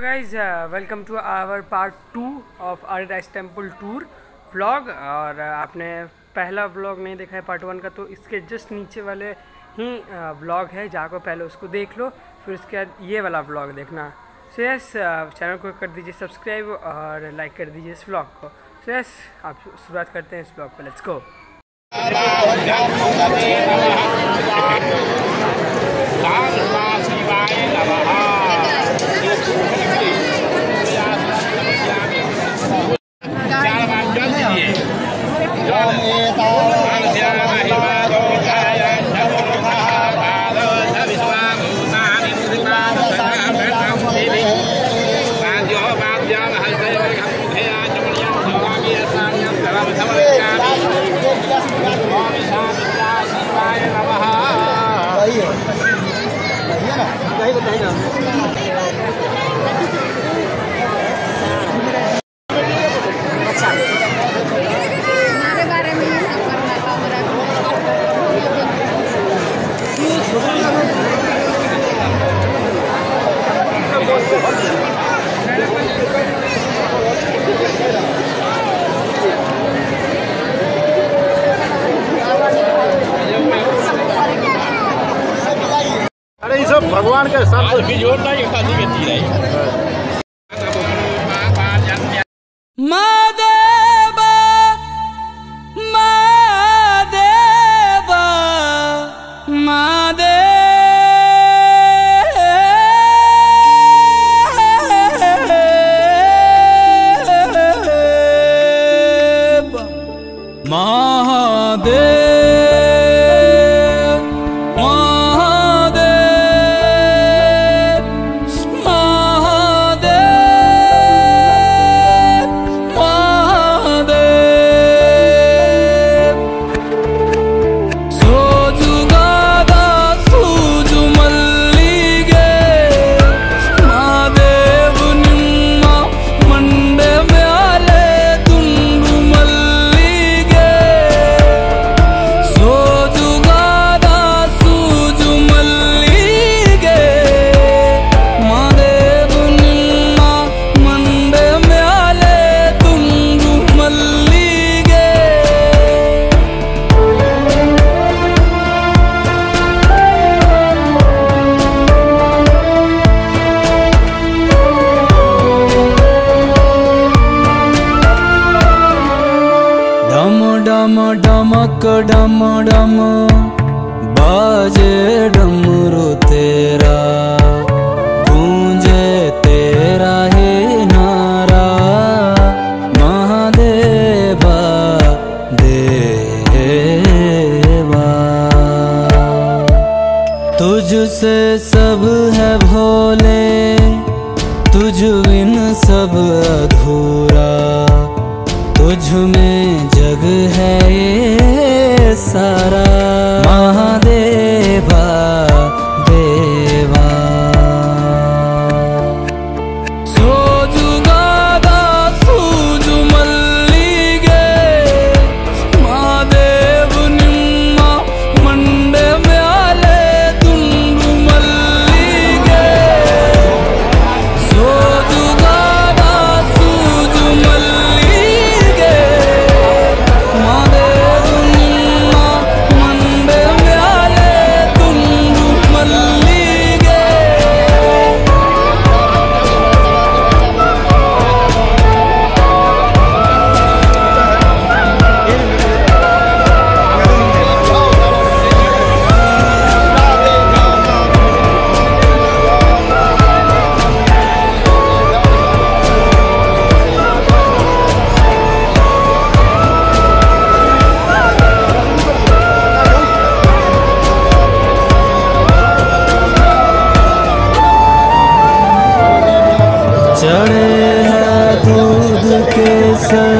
Guys welcome to our part two of our temple tour vlog और uh, आपने पहला vlog नहीं देखा है पार्ट वन का तो इसके जस्ट नीचे वाले ही व्लॉग uh, है जाकर पहले उसको देख लो फिर उसके बाद ये वाला व्लॉग देखना। सो यस चैनल को कर दीजिए सब्सक्राइब और लाइक कर दीजिए इस व्लॉग को। सो यस आप शुरुआत करते हैं इस व्लॉग पर लेट्स गो हमारे बारे में ये सब करना था मेरा अरे ये सब भगवान के डमक डम डम बाजे डमरू तेरा, गूंजे तेरा ही नारा, महादेवा देवा। तुझसे सब है भोले, तुझ बिन सब अधूरा। तुझ में जग है ये सारा। महादेवा के सर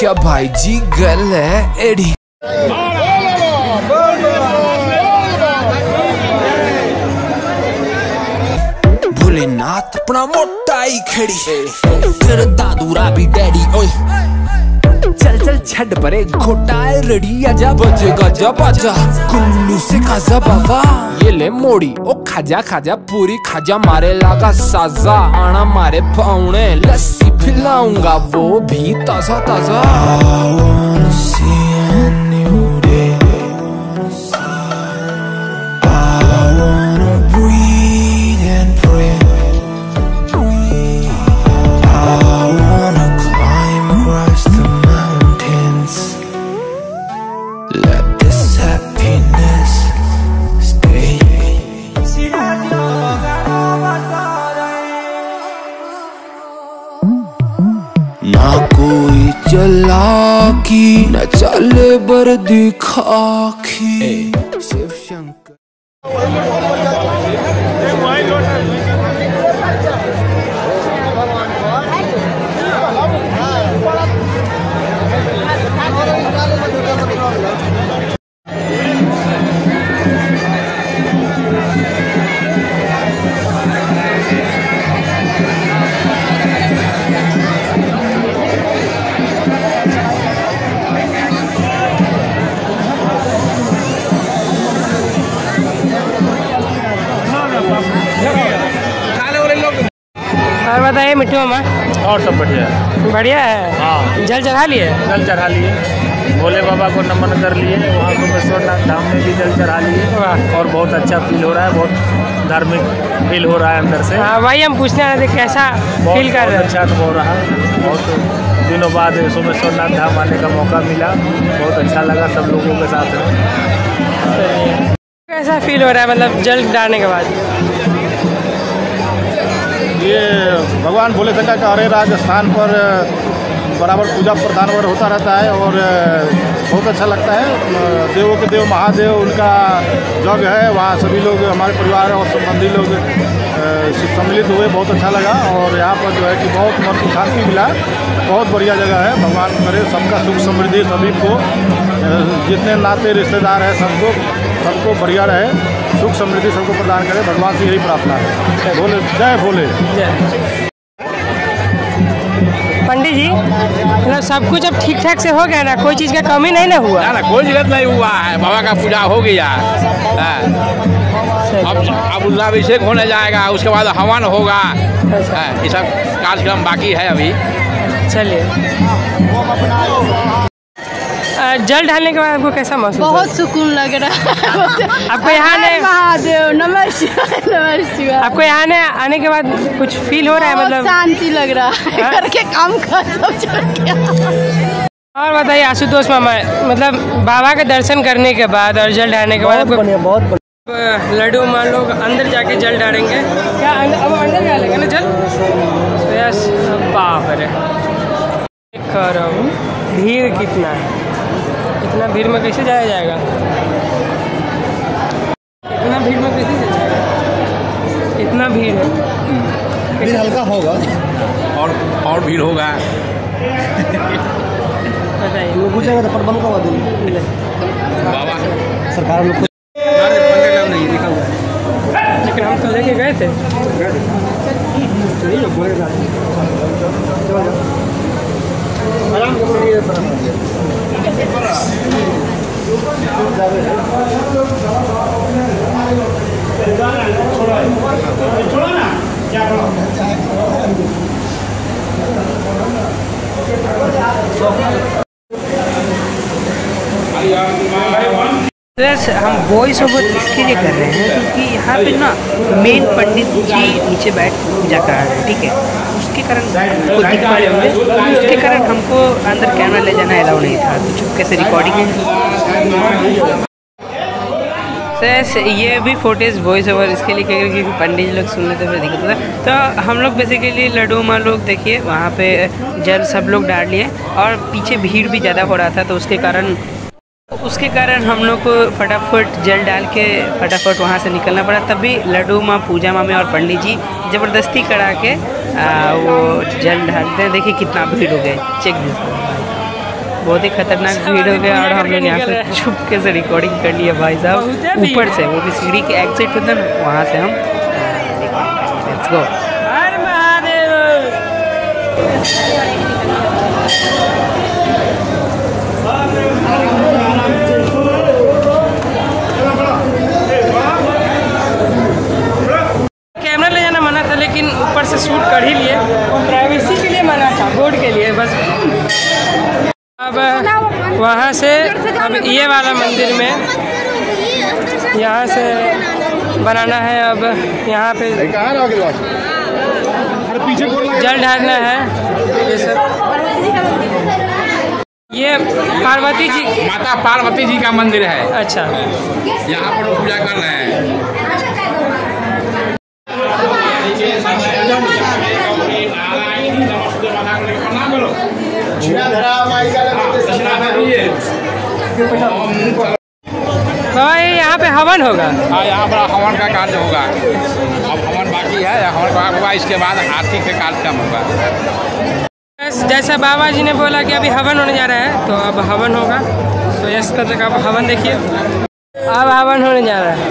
क्या भाई जी गल है? एडी भोलेनाथ, अपना मोटा ही खड़ी। तेरे दादूरा भी डैडी, ओए। चल चल, छड़ परे घोटाए रेडी, आजा। बजेगा जब आजा कुल्लू से खाजा, बाबा। ये ले मोड़ी। ओ, खाजा खाजा, पूरी खाजा मारे लागा साजा। आना मारे पाउने लस्सी पिलाऊँगा वो भी ताज़ा ताज़ा चले बर मिट्टू मामा और सब बढ़िया है। बढ़िया है? हाँ। जल चढ़ा लिए? जल चढ़ा लिए। भोले बाबा को नमन कर लिए। वहाँ सोमेश्वरनाथ धाम में भी जल चढ़ा लिए। और बहुत अच्छा फील हो रहा है बहुत धार्मिक फील हो रहा है अंदर से। हाँ वही हम पूछने आए थे कैसा फील कर रहे अच्छा अनुभव रहा। है बहुत दिनों बाद सोमेश्वरनाथ धाम आने का मौका मिला। बहुत अच्छा लगा सब लोगों के साथ। में कैसा फील हो रहा है मतलब जल डालने के बाद? ये भगवान भोले शंकर का हरे राजस्थान पर बराबर पूजा प्रधान वर्ग होता रहता है और बहुत अच्छा लगता है। देवों के देव, महादेव, उनका जग है, वहाँ सभी लोग, हमारे परिवार और संबंधी लोग सम्मिलित हुए, बहुत अच्छा लगा। और यहाँ पर जो है कि बहुत मन को शांति मिला। बहुत बढ़िया जगह है। भगवान करे, सबका सुख समृद्धि सभी को। जितने नाते रिश्तेदार हैं, सबको सबको बढ़िया रहे। सुख समृद्धि सबको प्रदान करे भगवान से यही प्रार्थना है। जय भोले जय भोले। पंडित जी मतलब सब कुछ अब ठीक ठाक से हो गया ना? कोई चीज़ का कमी नहीं ना हुआ? ना ना कोई दिक्कत नहीं हुआ है। बाबा का पूजा हो गया। है। अब अब रुद्राभिषेक होने जाएगा उसके बाद हवन होगा। ये सब कार्यक्रम बाकी है अभी। चलिए। जल ढालने के बाद आपको कैसा महसूस बहुत सुकून लग रहा है। आपको यहाँ ने महादेव नमः शिवाय नमः आपको यहाँ आने आने के बाद कुछ फील हो रहा है मतलब शांति लग रहा है। हाँ? घर के काम का सब और बताइए आशुतोष मामा मतलब बाबा के दर्शन करने के बाद और जल डालने के बाद आपको बहुत लड्डू मान लोग अंदर जाके जल डालेंगे क्या अंदर अब अंदर डालेंगे ना जल? तो यस बाप रे। देख रहा हूँ भीड़ कितना है। इतना भीड़ में कैसे जाया जाएगा? इतना भीड़ में कैसे जाया जाएगा? इतना भीड़ है। फिर हल्का होगा। और और भीड़ होगा। बताइए। तो पर बंद करवा देंगे। बाबा। सरकार लोग लेकिन हम तो लेके गए थे। I am my one. Plus हम वॉइस ओवर इसके लिए कर रहे हैं क्योंकि यहाँ पे ना मेन पंडित जी नीचे बैठ पूजा करा रहे हैं, ठीक है? उसके कारण को दिख पा रहे होंगे। उसके कारण हमको अंदर कैमरा ले जाना अलाउ नहीं था। तो चुपके से रिकॉर्डिंग सर ये भी फुटेज वॉइस ओवर इसके लिए क्या क्योंकि पंडित जी लोग सुन लेते फिर दिक्कत होता तो हम लोग बेसिकली लड्डू माँ लोग, देखिए, वहाँ पे जल सब लोग डाल लिए और पीछे भीड़ भी ज़्यादा हो रहा था तो उसके कारण उसके कारण हम लोग को फटाफट जल डाल के फटाफट वहाँ से निकलना पड़ा। तभी लड्डू माँ पूजा माँ में और पंडित जी ज़बरदस्ती करा के आ, वो जल डालते हैं। देखिए कितना भीड़ हो गए चेक बहुत ही खतरनाक भीड़ हो गया और हम लोग यहाँ पे चुपके से रिकॉर्डिंग कर लिया भाई साहब। ऊपर से वो भी सीढ़ी के एग्जिट होता है ना वहाँ से हम लेट्स गो हर महादेव कैमरा ले जाना मना था लेकिन ऊपर से शूट कर ही लिए प्राइवेसी के लिए मना था बोर्ड के लिए बस अब वहाँ से अब ये वाला मंदिर में यहाँ से बनाना है अब यहाँ पे जल ढालना है। ये सब। ये पार्वती जी माता पार्वती जी का मंदिर है। अच्छा। यहाँ पर पूजा कर रहे हैं। यहाँ पे हवन होगा? हाँ यहाँ पर हवन का कार्य होगा। अब हवन बाकी है हवन का होगा इसके बाद आरती का कार्यक्रम होगा। बस जैसा बाबा जी ने बोला कि अभी हवन होने जा रहा है तो अब हवन होगा। तो यश तरह का आप हवन देखिए। अब हवन होने जा रहा है।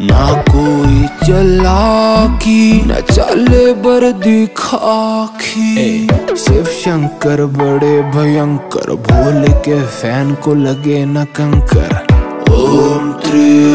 ना कोई चलाकी न चले बर दिखाखी शिव शंकर बड़े भयंकर भोले के फ़ैन को लगे न कंकर। ओम त्र्यंबकम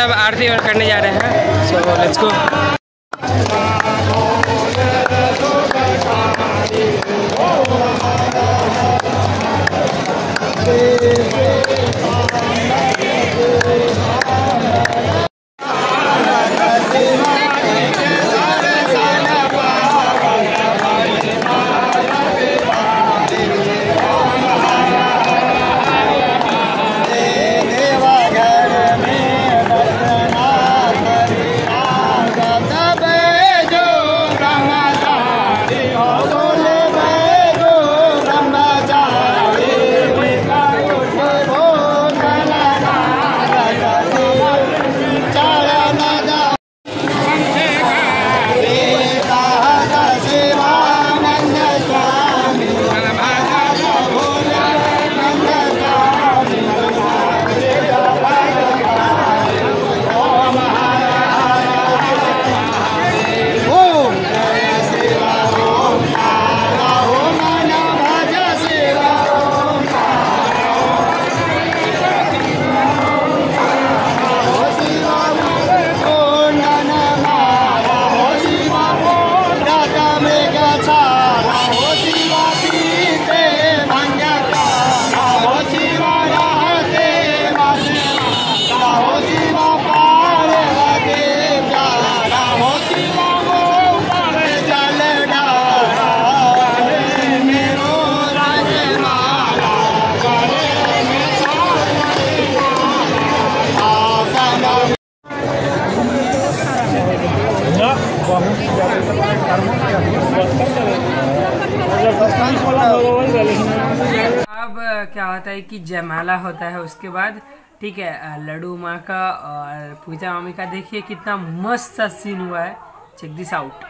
सब आरती और करने जा रहे हैं। सो लेट्स गो है कि जयमाला होता है उसके बाद ठीक है लड्डू माँ का और पूजा मामी का देखिए कितना मस्त सा सीन हुआ है। चेक दिस आउट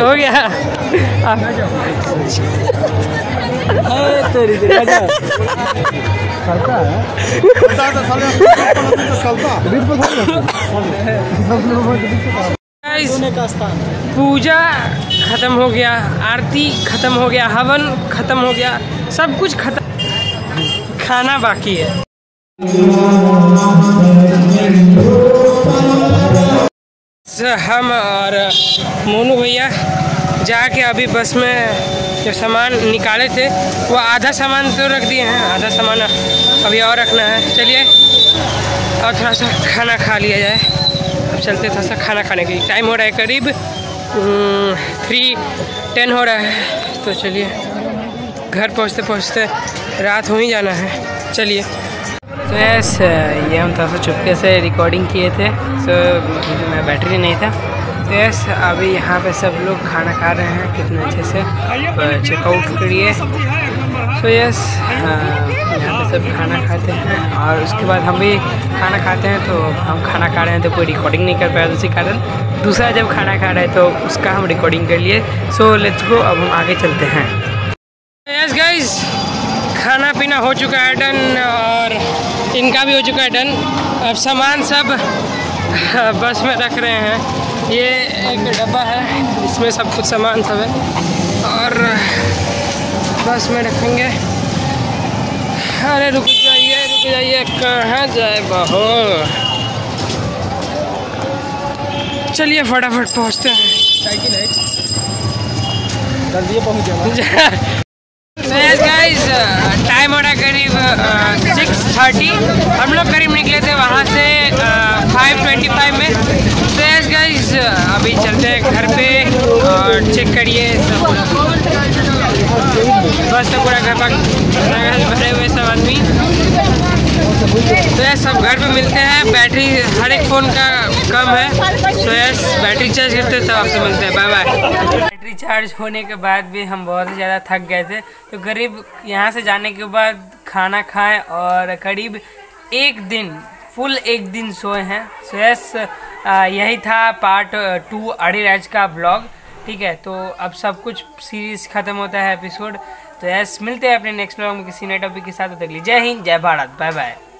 हो? गया। Guys, पूजा खत्म हो गया आरती खत्म हो गया हवन खत्म हो गया सब कुछ खत्म। खाना बाकी है। स- हम और मोनू भैया जाके अभी बस में जो सामान निकाले थे, वो आधा सामान तो रख दिए हैं, आधा सामान अभी और रखना है। चलिए, और थोड़ा सा खाना खा लिया जाए। अब चलते थोड़ा सा खाना खाने के लिए। टाइम हो रहा है करीब थ्री टेन हो रहा है। तो चलिए, घर पहुँचते पहुँचते रात हो ही जाना है। चलिए। तो यस, ये हम थोड़ा सा चुपके से रिकॉर्डिंग किए थे। सो मुझे में बैटरी नहीं था। तो यस, अभी यहाँ पे सब लोग खाना खा रहे हैं, कितने अच्छे से। चेकआउट करिए सो यस यहाँ पे सब खाना खाते हैं। और उसके बाद हम भी खाना खाते हैं तो हम खाना खा रहे हैं। तो कोई रिकॉर्डिंग नहीं कर पाया उसी कारण। दूसरा जब खाना खा रहे हैं तो उसका हम रिकॉर्डिंग कर लिए। सो लेट्स गो अब हम आगे चलते हैं। हो चुका है डन और इनका भी हो चुका है डन। अब सामान सब बस में रख रहे हैं। ये एक डब्बा है इसमें सब कुछ सामान सब है। और बस में रखेंगे। अरे रुक जाइए रुक जाइए कहाँ जाए बहो चलिए फटाफट पहुँचते हैं। साइकिल है। जल्दी पहुँच guys, टाइम हो रहा है करीब सिक्स थर्टी हम लोग करीब निकले थे वहाँ से फाइव ट्वेंटी फाइव में. तो यस गाइज़ अभी चलते हैं घर पे और चेक करिए सब बस तो पूरा घर पर भरे हुए सब आदमी। तो यस सब घर पे मिलते हैं। बैटरी हर एक फ़ोन का कम है। तो यस बैटरी चार्ज करते हैं तब आपसे मिलते हैं। बाय बाय बैटरी चार्ज होने के बाद भी हम बहुत ही ज़्यादा थक गए थे। तो करीब यहाँ से जाने के बाद खाना खाएँ और करीब एक दिन, फुल एक दिन सोए हैं। सो यस यही था पार्ट टू अड़ी राज का ब्लॉग ठीक है तो अब सब कुछ सीरीज़ खत्म होता है एपिसोड तो यस मिलते हैं अपने नेक्स्ट ब्लॉग में किसी नए टॉपिक के साथ। तक जय हिंद, जय भारत। Bye bye